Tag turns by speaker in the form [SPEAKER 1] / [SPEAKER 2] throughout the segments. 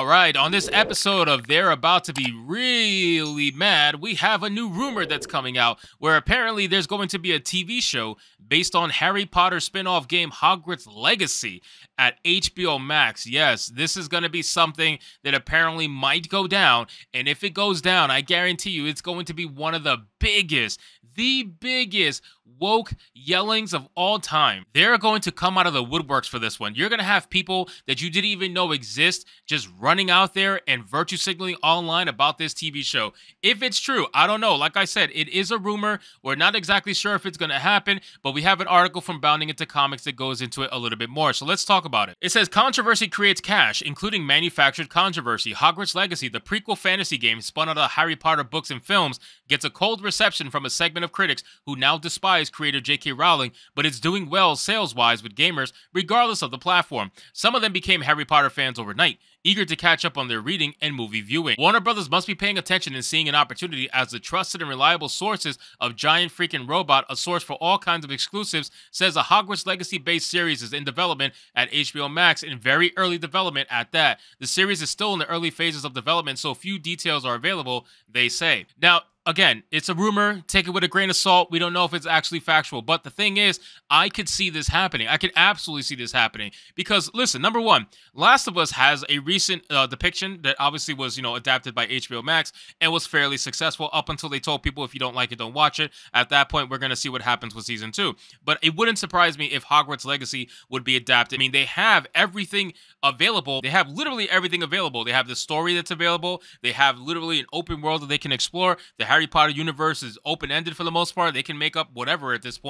[SPEAKER 1] All right, on this episode of They're About to Be Really Mad, we have a new rumor that's coming out where apparently there's going to be a TV show based on Harry Potter spin off game Hogwarts Legacy at HBO Max. Yes, this is going to be something that apparently might go down. And if it goes down, I guarantee you it's going to be one of the biggest, the biggest woke yellings of all time. They're going to come out of the woodworks for this one. You're going to have people that you didn't even know exist just running out there and virtue signaling online about this TV show. If it's true, I don't know. Like I said, it is a rumor. We're not exactly sure if it's going to happen, but we have an article from Bounding into Comics that goes into it a little bit more. So let's talk about it. It says controversy creates cash, including manufactured controversy. Hogwarts Legacy, the prequel fantasy game spun out of Harry Potter books and films, gets a cold reception from a segment of critics who now despise creator J.K. Rowling, but it's doing well sales wise with gamers, regardless of the platform. Some of them became Harry Potter fans overnight, eager to catch up on their reading and movie viewing. Warner Brothers must be paying attention and seeing an opportunity as the trusted and reliable sources of Giant Freaking Robot, a source for all kinds of exclusives, says a Hogwarts Legacy based series is in development at HBO Max in very early development at that. The series is still in the early phases of development, so few details are available, they say. Now, again, it's a rumor. Take it with a grain of salt. We don't know if it's actually factual. But the thing is, I could see this happening. I could absolutely see this happening. Because, listen, number one, Last of Us has a recent uh, depiction that obviously was, you know, adapted by HBO Max and was fairly successful up until they told people if you don't like it, don't watch it. At that point, we're going to see what happens with season two. But it wouldn't surprise me if Hogwarts Legacy would be adapted. I mean, they have everything available. They have literally everything available. They have the story that's available. They have literally an open world that they can explore. The Harry Potter universe is open ended for the most part. They can make up whatever at this.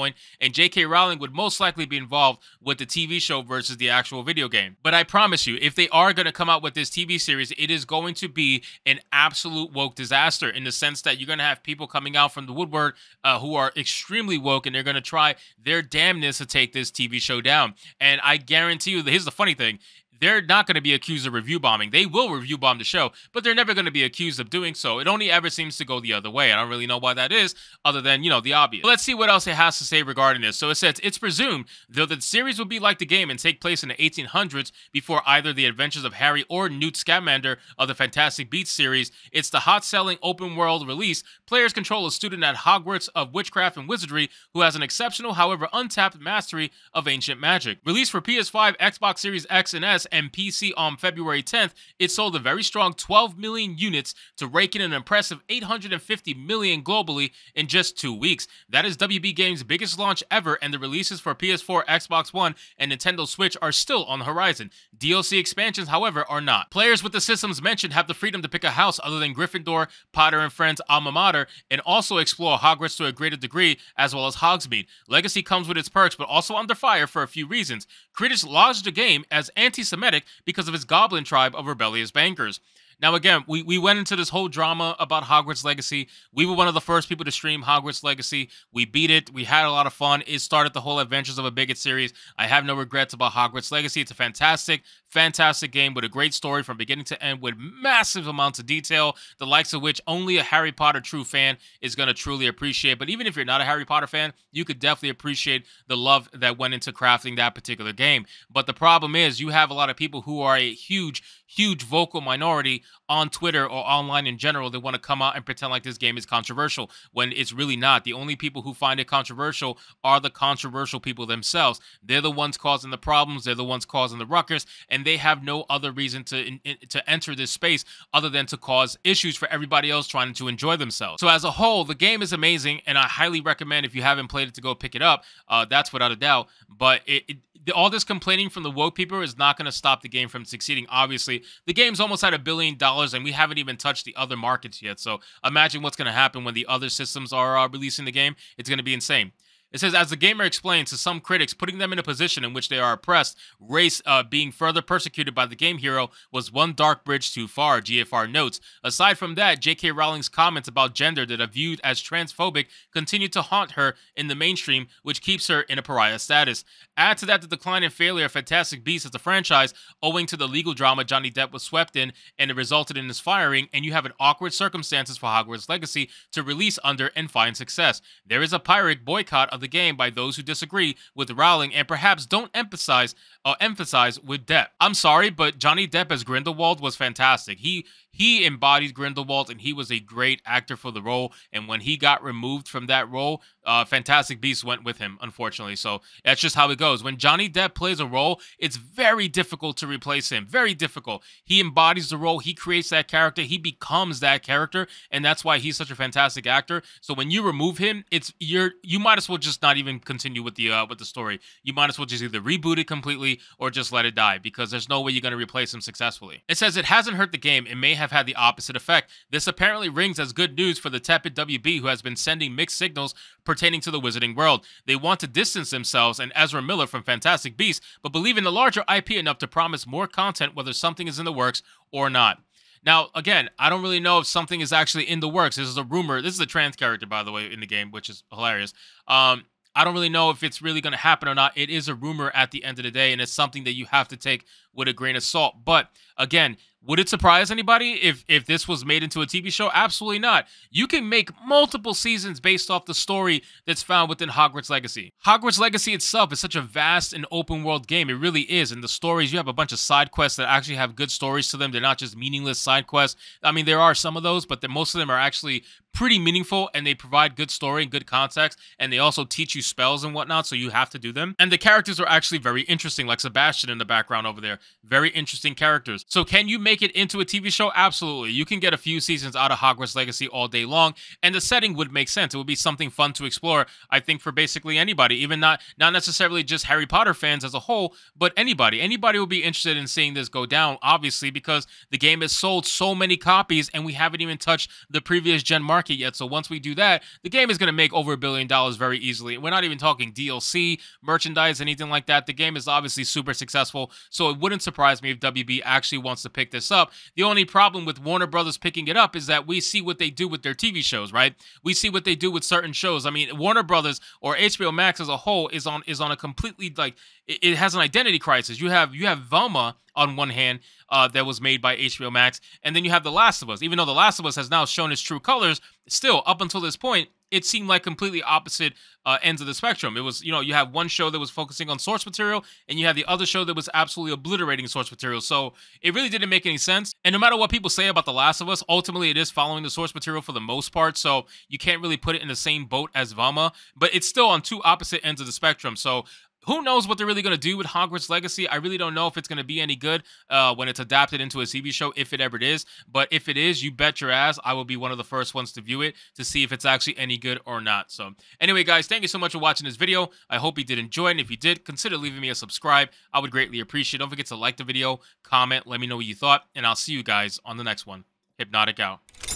[SPEAKER 1] And J.K. Rowling would most likely be involved with the TV show versus the actual video game. But I promise you, if they are going to come out with this TV series, it is going to be an absolute woke disaster in the sense that you're going to have people coming out from the woodwork uh, who are extremely woke and they're going to try their damnness to take this TV show down. And I guarantee you, here's the funny thing they're not going to be accused of review bombing. They will review bomb the show, but they're never going to be accused of doing so. It only ever seems to go the other way. I don't really know why that is, other than, you know, the obvious. But let's see what else it has to say regarding this. So it says, it's presumed, though the series will be like the game and take place in the 1800s before either the adventures of Harry or Newt Scamander of the Fantastic Beasts series, it's the hot-selling open-world release. Players control a student at Hogwarts of Witchcraft and Wizardry who has an exceptional, however untapped mastery of ancient magic. Released for PS5, Xbox Series X and S, and PC on February 10th, it sold a very strong 12 million units to rake in an impressive 850 million globally in just two weeks. That is WB Games' biggest launch ever, and the releases for PS4, Xbox One, and Nintendo Switch are still on the horizon. DLC expansions, however, are not. Players with the systems mentioned have the freedom to pick a house other than Gryffindor, Potter and Friends, Alma Mater, and also explore Hogwarts to a greater degree, as well as Hogsmeade. Legacy comes with its perks, but also under fire for a few reasons. Critics lodged the game as anti-Semitic because of his goblin tribe of rebellious bankers. Now, again, we, we went into this whole drama about Hogwarts Legacy. We were one of the first people to stream Hogwarts Legacy. We beat it. We had a lot of fun. It started the whole Adventures of a Bigot series. I have no regrets about Hogwarts Legacy. It's a fantastic, fantastic game with a great story from beginning to end with massive amounts of detail, the likes of which only a Harry Potter true fan is going to truly appreciate. But even if you're not a Harry Potter fan, you could definitely appreciate the love that went into crafting that particular game. But the problem is, you have a lot of people who are a huge, huge vocal minority on Twitter or online in general that want to come out and pretend like this game is controversial when it's really not. The only people who find it controversial are the controversial people themselves. They're the ones causing the problems, they're the ones causing the ruckus, and they have no other reason to in, in, to enter this space other than to cause issues for everybody else trying to enjoy themselves. So as a whole, the game is amazing, and I highly recommend if you haven't played it to go pick it up. Uh, that's without a doubt. But it, it all this complaining from the woke people is not going to stop the game from succeeding. Obviously, the game's almost at a billion dollars, and we haven't even touched the other markets yet. So imagine what's going to happen when the other systems are uh, releasing the game. It's going to be insane. It says, as the gamer explains to some critics, putting them in a position in which they are oppressed, race uh, being further persecuted by the game hero was one dark bridge too far, GFR notes. Aside from that, J.K. Rowling's comments about gender that are viewed as transphobic continue to haunt her in the mainstream, which keeps her in a pariah status. Add to that the decline and failure of Fantastic Beasts as a franchise, owing to the legal drama Johnny Depp was swept in, and it resulted in his firing, and you have an awkward circumstances for Hogwarts Legacy to release under and find success. There is a pirate boycott of of the game by those who disagree with Rowling and perhaps don't emphasize uh, emphasize with Depp. I'm sorry, but Johnny Depp as Grindelwald was fantastic. He he embodied Grindelwald and he was a great actor for the role. And when he got removed from that role, uh, Fantastic Beasts went with him, unfortunately. So that's just how it goes. When Johnny Depp plays a role, it's very difficult to replace him. Very difficult. He embodies the role. He creates that character. He becomes that character, and that's why he's such a fantastic actor. So when you remove him, it's you're you might as well just not even continue with the uh, with the story. You might as well just either reboot it completely or just let it die because there's no way you're going to replace him successfully. It says it hasn't hurt the game. It may have had the opposite effect. This apparently rings as good news for the tepid WB who has been sending mixed signals pertaining to the wizarding world. They want to distance themselves and Ezra Miller from Fantastic Beasts, but believe in the larger IP enough to promise more content whether something is in the works or not. Now, again, I don't really know if something is actually in the works. This is a rumor. This is a trans character, by the way, in the game, which is hilarious. Um, I don't really know if it's really going to happen or not. It is a rumor at the end of the day, and it's something that you have to take with a grain of salt. But again, would it surprise anybody if if this was made into a TV show? Absolutely not. You can make multiple seasons based off the story that's found within Hogwarts Legacy. Hogwarts Legacy itself is such a vast and open world game. It really is. And the stories, you have a bunch of side quests that actually have good stories to them. They're not just meaningless side quests. I mean, there are some of those, but most of them are actually pretty meaningful and they provide good story and good context. And they also teach you spells and whatnot, so you have to do them. And the characters are actually very interesting, like Sebastian in the background over there. Very interesting characters. So can you make make it into a TV show? Absolutely. You can get a few seasons out of Hogwarts Legacy all day long, and the setting would make sense. It would be something fun to explore, I think, for basically anybody, even not not necessarily just Harry Potter fans as a whole, but anybody. Anybody will be interested in seeing this go down, obviously, because the game has sold so many copies, and we haven't even touched the previous gen market yet. So once we do that, the game is going to make over a billion dollars very easily. We're not even talking DLC, merchandise, anything like that. The game is obviously super successful, so it wouldn't surprise me if WB actually wants to pick this this up. The only problem with Warner Brothers picking it up is that we see what they do with their TV shows, right? We see what they do with certain shows. I mean, Warner Brothers or HBO Max as a whole is on is on a completely like it, has an identity crisis. You have you have Velma on one hand uh, that was made by HBO Max, and then you have The Last of Us. Even though The Last of Us has now shown its true colors, still up until this point, it seemed like completely opposite uh, ends of the spectrum. It was, you know, you have one show that was focusing on source material, and you have the other show that was absolutely obliterating source material. So it really didn't make any sense. And no matter what people say about The Last of Us, ultimately it is following the source material for the most part. So you can't really put it in the same boat as Velma, but it's still on two opposite ends of the spectrum. So who knows what they're really going to do with Hogwarts Legacy? I really don't know if it's going to be any good uh, when it's adapted into a TV show, if it ever is. But if it is, you bet your ass I will be one of the first ones to view it to see if it's actually any good or not. So, anyway, guys, thank you so much for watching this video. I hope you did enjoy it. And if you did, consider leaving me a subscribe. I would greatly appreciate it. Don't forget to like the video, comment, let me know what you thought, and I'll see you guys on the next one. Hypnotic out.